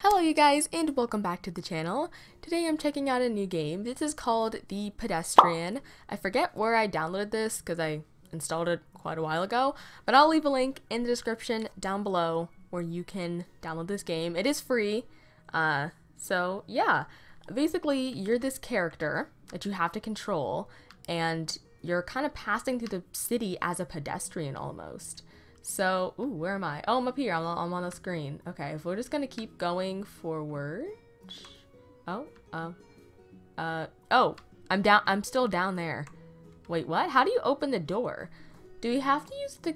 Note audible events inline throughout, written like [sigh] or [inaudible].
Hello you guys and welcome back to the channel. Today I'm checking out a new game. This is called The Pedestrian. I forget where I downloaded this because I installed it quite a while ago, but I'll leave a link in the description down below where you can download this game. It is free, uh, so yeah. Basically, you're this character that you have to control, and you're kind of passing through the city as a pedestrian almost. So, ooh, where am I? Oh, I'm up here. I'm, I'm on the screen. Okay, if we're just gonna keep going forward. Oh, uh, uh, oh, I'm down. I'm still down there. Wait, what? How do you open the door? Do we have to use the?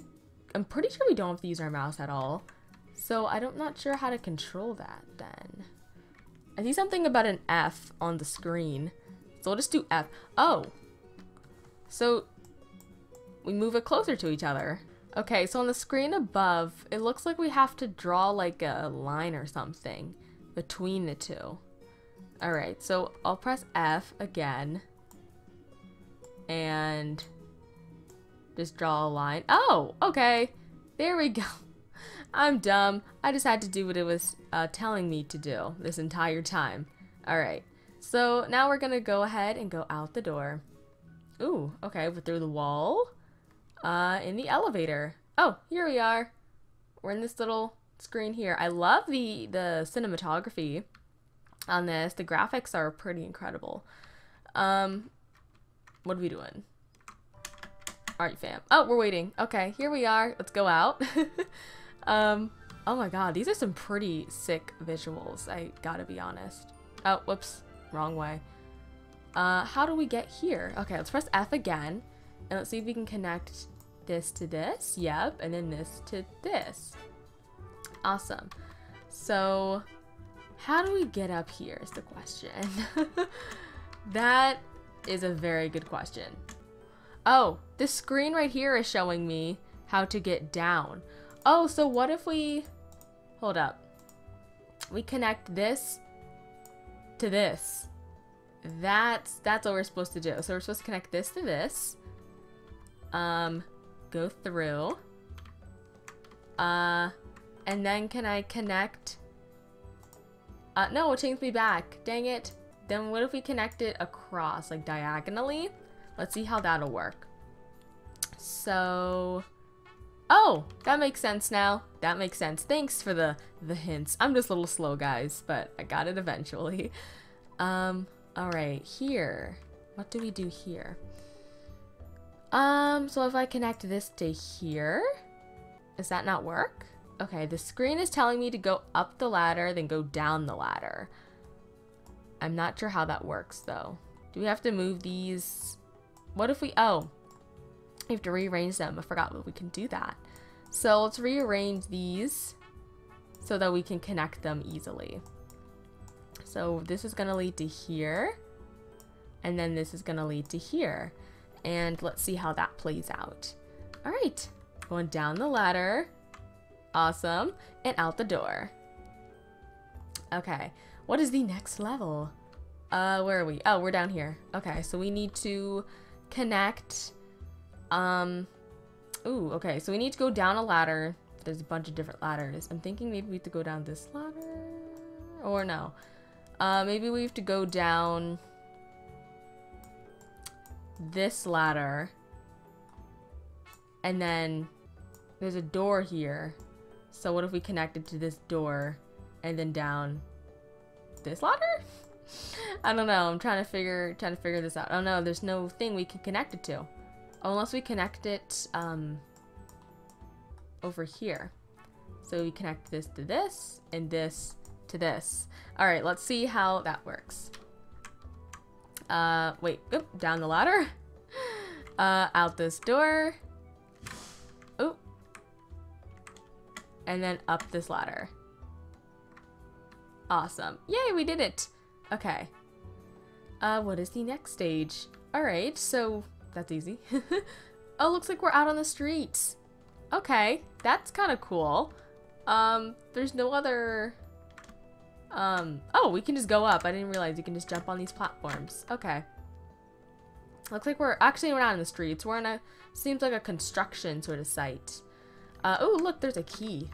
I'm pretty sure we don't have to use our mouse at all. So I don't not sure how to control that then. I see something about an F on the screen. So we'll just do F. Oh. So we move it closer to each other. Okay, so on the screen above, it looks like we have to draw like a line or something between the two. Alright, so I'll press F again. And just draw a line. Oh, okay. There we go. [laughs] I'm dumb. I just had to do what it was uh, telling me to do this entire time. Alright, so now we're gonna go ahead and go out the door. Ooh, okay, but through the wall uh, in the elevator. Oh, here we are. We're in this little screen here. I love the, the cinematography on this. The graphics are pretty incredible. Um, what are we doing? Alright, fam. Oh, we're waiting. Okay, here we are. Let's go out. [laughs] um, oh my god, these are some pretty sick visuals, I gotta be honest. Oh, whoops. Wrong way. Uh, how do we get here? Okay, let's press F again. And let's see if we can connect this to this. Yep. And then this to this. Awesome. So how do we get up here is the question. [laughs] that is a very good question. Oh, this screen right here is showing me how to get down. Oh, so what if we... Hold up. We connect this to this. That's, that's what we're supposed to do. So we're supposed to connect this to this um, go through. Uh, and then can I connect? Uh, no, it changed me back. Dang it. Then what if we connect it across, like diagonally? Let's see how that'll work. So, oh, that makes sense now. That makes sense. Thanks for the, the hints. I'm just a little slow, guys, but I got it eventually. Um, all right, here. What do we do here? Um, so if I connect this to here, does that not work? Okay, the screen is telling me to go up the ladder, then go down the ladder. I'm not sure how that works, though. Do we have to move these? What if we... Oh, we have to rearrange them. I forgot that we can do that. So let's rearrange these so that we can connect them easily. So this is going to lead to here. And then this is going to lead to here. And let's see how that plays out. All right, going down the ladder. Awesome. And out the door. Okay, what is the next level? Uh, where are we? Oh, we're down here. Okay, so we need to connect, um, ooh, okay, so we need to go down a ladder. There's a bunch of different ladders. I'm thinking maybe we have to go down this ladder, or no. Uh, maybe we have to go down this ladder. And then there's a door here. So what if we connected to this door and then down this ladder? [laughs] I don't know. I'm trying to figure trying to figure this out. Oh no, there's no thing we can connect it to. Unless we connect it um over here. So we connect this to this and this to this. All right, let's see how that works. Uh, wait, oop, down the ladder. [laughs] Uh, out this door. Oh. And then up this ladder. Awesome. Yay, we did it. Okay. Uh, what is the next stage? Alright, so that's easy. [laughs] oh, looks like we're out on the streets. Okay, that's kind of cool. Um, there's no other um, oh, we can just go up. I didn't realize you can just jump on these platforms. Okay. Looks like we're actually we're not in the streets. We're in a seems like a construction sort of site. Uh, oh, look, there's a key.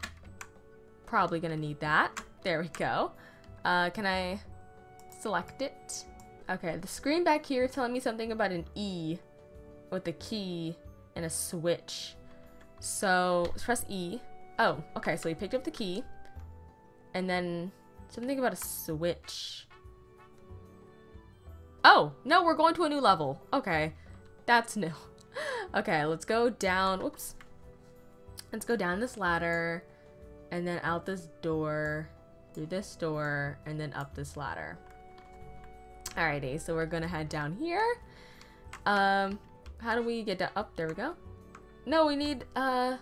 Probably gonna need that. There we go. Uh, can I select it? Okay, the screen back here telling me something about an E with a key and a switch. So let's press E. Oh, okay, so we picked up the key. And then something about a switch. Oh, no, we're going to a new level. Okay, that's new. [laughs] okay, let's go down. Whoops. Let's go down this ladder and then out this door, through this door, and then up this ladder. Alrighty, so we're gonna head down here. Um, how do we get down? Up, oh, there we go. No, we need, uh,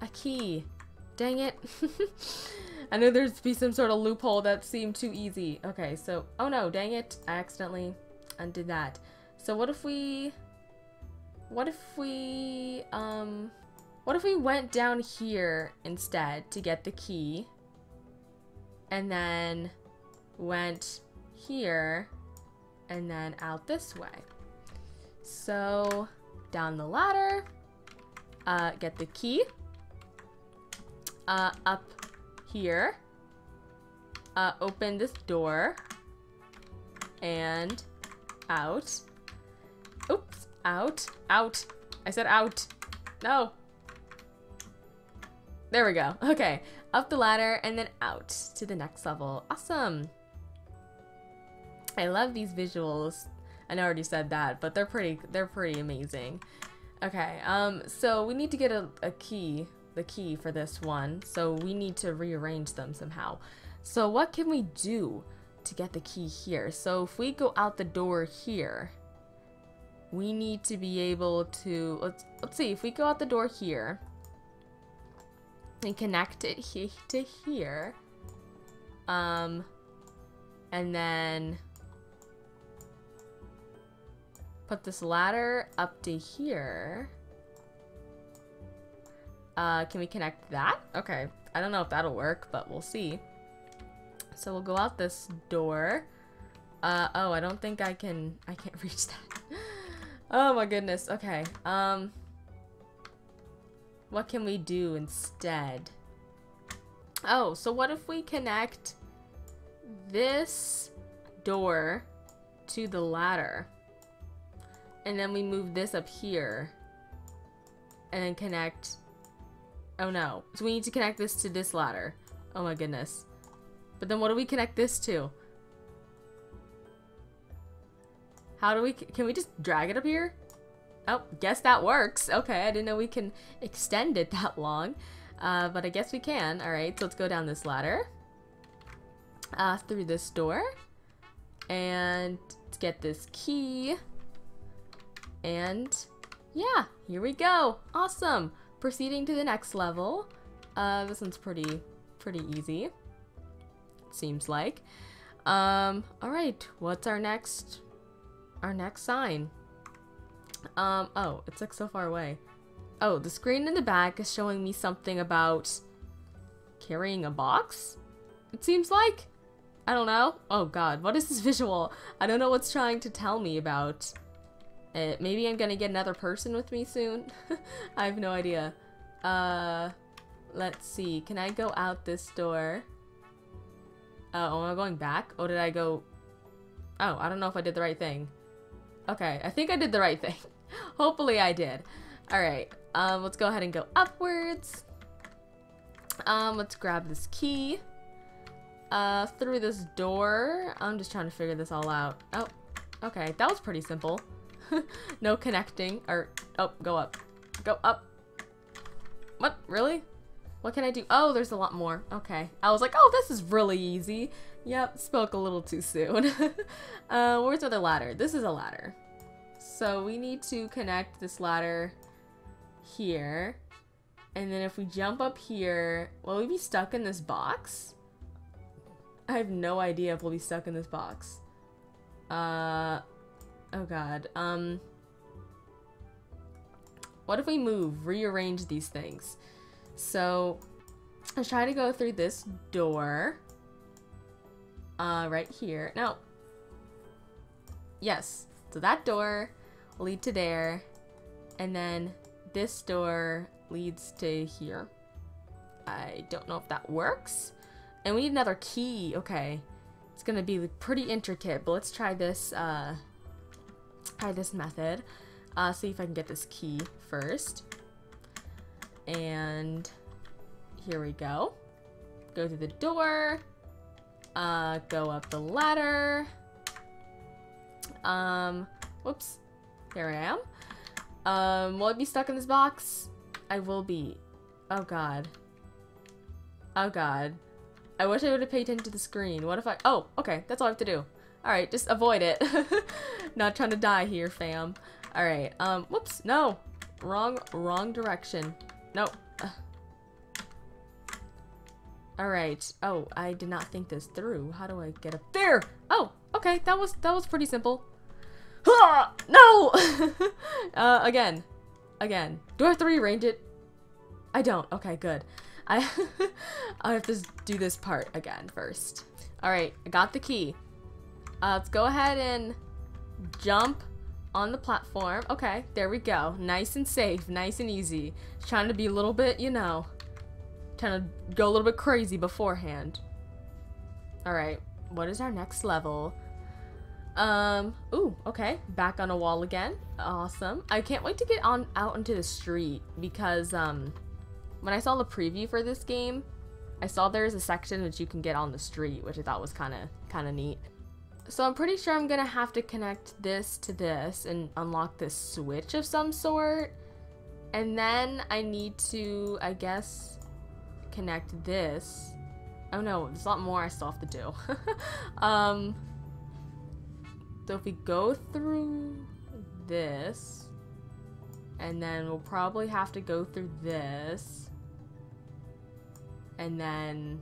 a key. Dang it. [laughs] I knew there'd be some sort of loophole that seemed too easy. Okay, so, oh no, dang it. I accidentally undid that. So what if we, what if we, um, what if we went down here instead to get the key and then went here and then out this way. So down the ladder, uh, get the key, uh, up here, uh, open this door, and out. Oops, out, out. I said out. No. There we go. Okay, up the ladder and then out to the next level. Awesome. I love these visuals. I already said that, but they're pretty they're pretty amazing. Okay, um, so we need to get a, a key, the key for this one. So we need to rearrange them somehow. So what can we do to get the key here? So if we go out the door here, we need to be able to, let's, let's see, if we go out the door here and connect it he to here, um, and then put this ladder up to here. Uh, can we connect that? Okay. I don't know if that'll work, but we'll see. So we'll go out this door. Uh, oh, I don't think I can, I can't [laughs] reach that. oh my goodness. Okay. Um, what can we do instead? Oh, so what if we connect this door to the ladder? And then we move this up here. And then connect... Oh no. So we need to connect this to this ladder. Oh my goodness. But then what do we connect this to? How do we... Can we just drag it up here? Oh, guess that works. Okay, I didn't know we can extend it [laughs] that long. Uh, but I guess we can. Alright, so let's go down this ladder. Uh, through this door. And let's get this key. And yeah, here we go. Awesome. Proceeding to the next level. Uh, this one's pretty, pretty easy. Seems like. Um, alright, what's our next, our next sign? Um, oh, it's like so far away. Oh, the screen in the back is showing me something about carrying a box? It seems like? I don't know. Oh god, what is this visual? I don't know what's trying to tell me about uh, maybe I'm gonna get another person with me soon. [laughs] I have no idea. Uh, let's see. Can I go out this door? Oh, am I going back? Or did I go... Oh, I don't know if I did the right thing. Okay, I think I did the right [laughs] thing. Hopefully I did. Alright, um, let's go ahead and go upwards. Um, let's grab this key. Uh, through this door. I'm just trying to figure this all out. Oh, okay, that was pretty simple. [laughs] no connecting. Or, oh, go up. Go up. What? Really? What can I do? Oh, there's a lot more. Okay. I was like, oh, this is really easy. Yep, spoke a little too soon. [laughs] uh, where's the other ladder? This is a ladder. So we need to connect this ladder here. And then if we jump up here, will we be stuck in this box? I have no idea if we'll be stuck in this box. Uh, Oh god. Um. What if we move, rearrange these things? So, let's try to go through this door. Uh, right here. No. Yes. So that door. lead to there. And then this door leads to here. I don't know if that works. And we need another key. Okay. It's gonna be pretty intricate, but let's try this, uh, try this method. Uh, see if I can get this key first. And here we go. Go through the door. Uh, go up the ladder. Um, whoops. Here I am. Um, will I be stuck in this box? I will be. Oh god. Oh god. I wish I would have paid attention to the screen. What if I- Oh, okay. That's all I have to do. Alright, just avoid it. [laughs] Not trying to die here, fam. Alright, um, whoops. No. Wrong, wrong direction. No. Alright. Oh, I did not think this through. How do I get up there? Oh, okay. That was, that was pretty simple. Ah! no! [laughs] uh, again. Again. Do I have to rearrange it? I don't. Okay, good. I, [laughs] I have to do this part again first. Alright, I got the key. Uh, let's go ahead and jump on the platform. Okay, there we go. Nice and safe, nice and easy. trying to be a little bit, you know, trying to go a little bit crazy beforehand. Alright, what is our next level? Um, ooh, okay, back on a wall again. Awesome. I can't wait to get on out into the street because, um, when I saw the preview for this game, I saw there's a section which you can get on the street, which I thought was kind of kind of neat. So I'm pretty sure I'm gonna have to connect this to this and unlock this switch of some sort. And then I need to, I guess, connect this. Oh no, there's a lot more I still have to do. [laughs] um, so if we go through this, and then we'll probably have to go through this, and then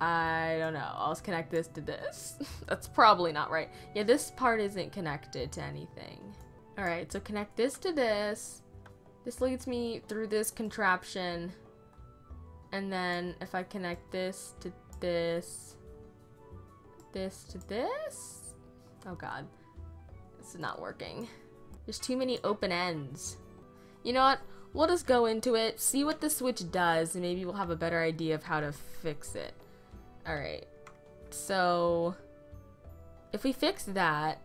I don't know. I'll just connect this to this. [laughs] That's probably not right. Yeah, this part isn't connected to anything. Alright, so connect this to this. This leads me through this contraption. And then if I connect this to this, this to this? Oh god. This is not working. There's too many open ends. You know what? We'll just go into it, see what the switch does, and maybe we'll have a better idea of how to fix it. Alright. So, if we fix that...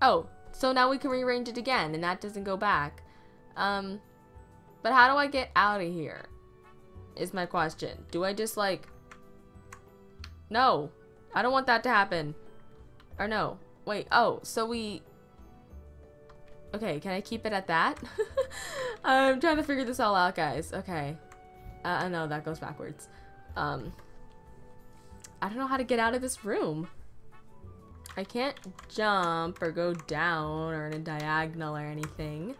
Oh, so now we can rearrange it again, and that doesn't go back. Um, but how do I get out of here? Is my question. Do I just, like... No. I don't want that to happen. Or no. Wait, oh, so we... Okay, can I keep it at that? [laughs] I'm trying to figure this all out, guys. Okay. Uh, I know, that goes backwards. Um, I don't know how to get out of this room. I can't jump or go down or in a diagonal or anything.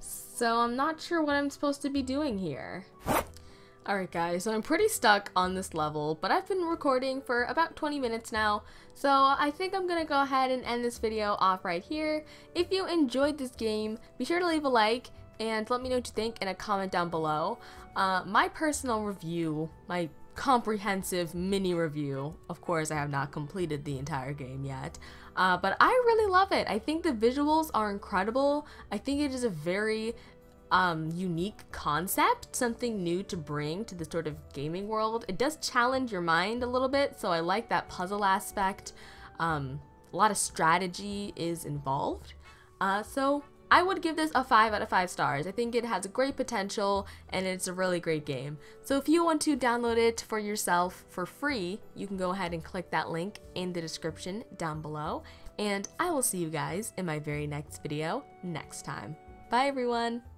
So I'm not sure what I'm supposed to be doing here. Alright guys, so I'm pretty stuck on this level, but I've been recording for about 20 minutes now, so I think I'm gonna go ahead and end this video off right here. If you enjoyed this game, be sure to leave a like and let me know what you think in a comment down below. Uh, my personal review, my comprehensive mini review, of course I have not completed the entire game yet, uh, but I really love it. I think the visuals are incredible. I think it is a very um, unique concept, something new to bring to the sort of gaming world. It does challenge your mind a little bit, so I like that puzzle aspect. Um, a lot of strategy is involved. Uh, so I would give this a 5 out of 5 stars. I think it has great potential and it's a really great game. So if you want to download it for yourself for free, you can go ahead and click that link in the description down below. And I will see you guys in my very next video next time. Bye everyone!